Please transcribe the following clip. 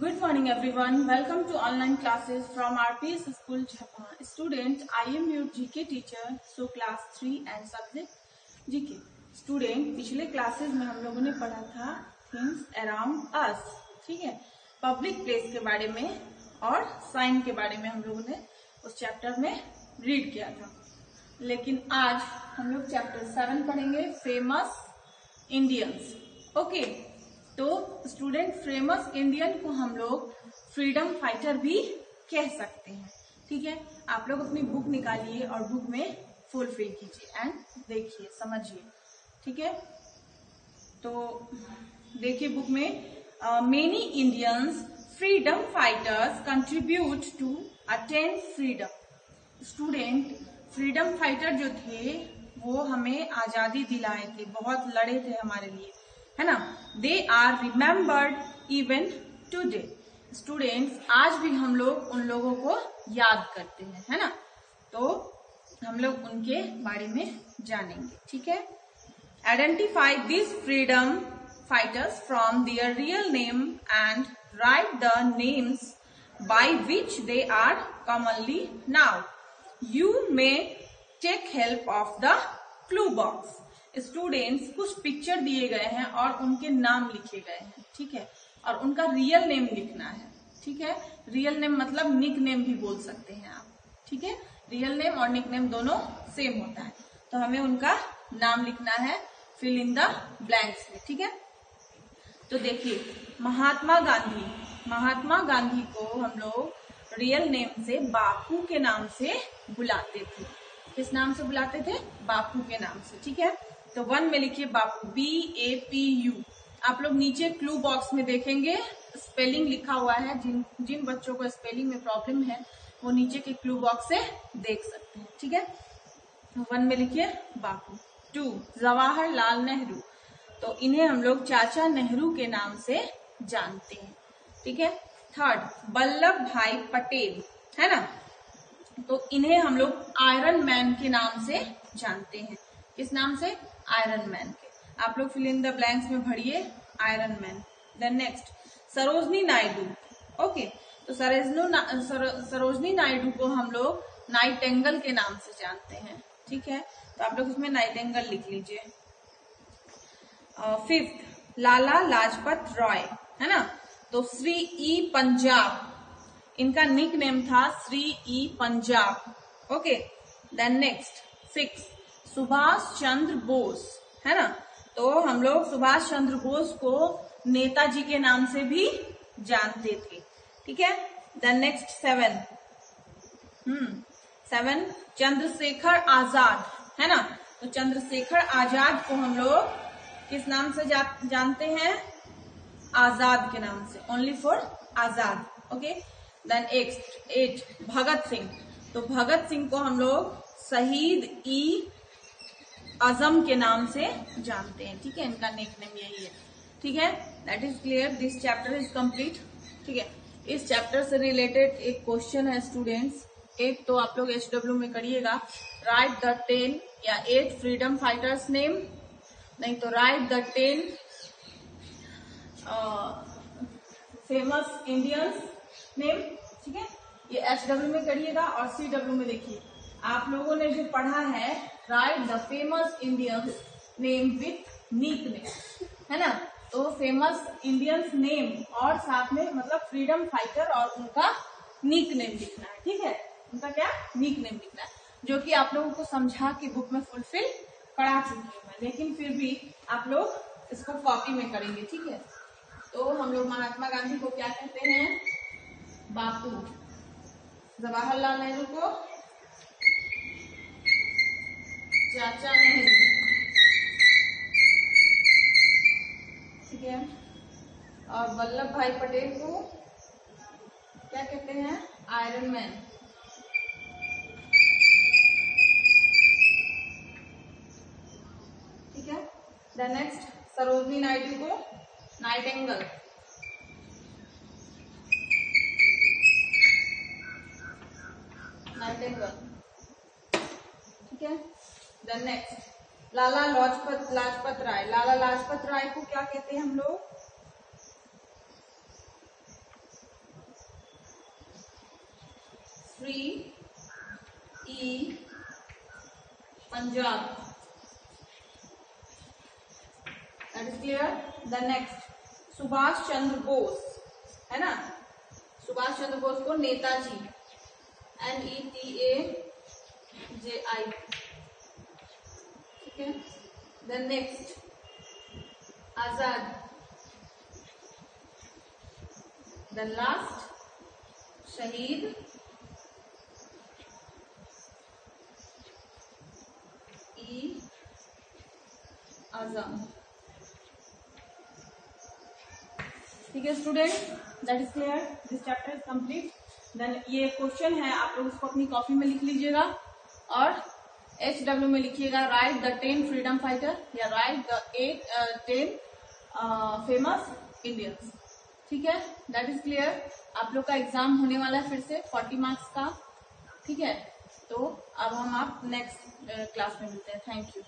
Good morning everyone welcome to online classes from R P S school student I am you G K teacher so class three and subject G K student पिछले classes में हम लोगों ने पढ़ा था things around us ठीक है? Public place के बारे में और साइन के बारे में हम लोगों ने उस चैप्टर में रीड किया था। लेकिन आज हम लोग चैप्टर सेवन पढ़ेंगे फ़ेमस इंडियंस ओके. तो स्टूडेंट फ़ेमस इंडियन को हम लोग फ्रीडम फाइटर भी कह सकते हैं। ठीक है? आप लोग अपनी बुक निकालिए और बुक में फुलफिल कीजिए एंड देखिए, समझिए। ठीक है? तो देखिए बुक में many Indians freedom fighters contribute to attain freedom student freedom fighter जो थे, वो हमें आज़ादी दिलाए थे, बहुत लड़े थे हमारे लिए। है ना? They are remembered even today students आज भी हम लोग उन लोगों को याद करते हैं, है ना? तो हम लोग उनके बारे में जानेंगे, ठीक है? Identify this freedom fighters from their real name and write the names by which they are commonly now you may take help of the clue box students कुछ पिक्चर दिए गए हैं और उनके नाम लिखे गए हैं, ठीक है? और उनका रियल नेम लिखना है, ठीक है? रियल नेम मतलब निक नेम भी बोल सकते हैं आप, ठीक है? रियल नेम और निक नेम दोनों सेम होता है। तो हमें उनका नाम लिखना है फिल इन द ब्लैंक्स में, ठीक है? तो देखिए, महात्मा गांधी महात्मा गांधी को हम लोग रियल नेम से बापू के नाम से बुलाते थे। किस नाम से बुलाते थे? बापू के नाम से, ठीक है? तो वन में लिखिए Bapu B A P U आप लोग नीचे क्लू बॉक्स में देखेंगे स्पेलिंग लिखा हुआ है, जिन जिन बच्चों को स्पेलिंग में प्रॉब्लम है, वो नीचे के क्लू बॉक्स से देख सकते हैं, ठीक है? वन में लिखिए, बापू। टू जवाहरलाल नेहरू। तो इन्हें हम लोग चाचा नेहरू के नाम से जानते हैं, ठीक है? थर्ड वल्लभ भाई पटेल, है ना? तो इन्हें हम लोग आयरन मैन के नाम से जानते हैं। किस नाम से? आयरन मैन के। आप लोग फिल इन द ब्लैंक्स में भरिए iron man then next Sarojini Naidu. Okay तो सरोजनी नायडू को हम लोग नाइटेंगल के नाम से जानते हैं। ठीक है? तो आप लोग इसमें नाइटेंगल लिख लीजिए। फिफ्थ लाला लाजपत रॉय, है ना? तो श्री ई पंजाब। इनका निक नेम था Sher e Punjab. Okay then next six Subhash Chandra Bose है ना? तो हम लोग सुभाष चंद्र बोस को नेताजी के नाम से भी जानते थे ठीक है? Then next seven hmm seven Chandrashekhar Azad है ना? तो चंद्रशेखर आज़ाद को हम लोग किस नाम से जा, जानते हैं? आज़ाद के नाम से only for Azad okay then eight Bhagat Singh. तो भगत सिंह को हम लोग शहीद ई अजम के नाम से जानते हैं, ठीक है? इनका नेक नेम यही है। ठीक है? That is clear this chapter is complete ठीक है? इस चैप्टर से रिलेटेड एक क्वेश्चन है स्टूडेंट्स एक तो आप लोग एच डब्ल्यू में करिएगा। राइट द टेन या एट फ्रीडम फाइटर्स नेम नहीं तो write the ten famous Indians name ठीक है? ये एच डब्ल्यू में करिएगा और सी डब्ल्यू में देखिए। आप लोगों ने जो पढ़ा है write the famous Indians name with nickname है ना? तो फ़ेमस इंडियंस नेम और साथ में मतलब फ्रीडम फाइटर और उनका नीक नेम लिखना है। ठीक है? उनका क्या? नीक नेम लिखना है। जो कि आप लोगों को समझा के बुक में फुलफिल करा चुकी हूँ मैं। लेकिन फिर भी आप लोग इसको कॉपी में करेंगे। ठीक है? तो हम लोग महात्मा गांधी को क्या कहते हैं? बापू। जवाहरलाल नेहरू को चाचा नेहरू ठीक है। और वल्लभ भाई पटेल को क्या कहते हैं? आयरन मैन ठीक है। द नेक्स्ट सरोजनी नायडू को नाइट एंगल नाइट एंगल ठीक है। The next Lala Lajpat Lajpat Rai. लाला लाजपत राय को क्या कहते हैं हम लोग? Sher e Punjab that is clear the next Subhash Chandra Bose. है ना? सुभाष चंद्र बोस को Netaji. N E T A J I है then next Azad then last Shaheed e Azam ठीक है student that is clear this chapter is complete then ये question है, आप लोग इसको अपनी कॉपी में लिख लीजिएगा। और एच डब्ल्यू में लिखिएगा write the ten freedom fighter या write the eight ten famous Indians ठीक है? दैट इज़ क्लियर आप लोग का एग्ज़ाम होने वाला है फिर से फोर्टी मार्क्स का। ठीक है? तो अब हम आप नेक्स्ट क्लास में मिलते हैं। Thank you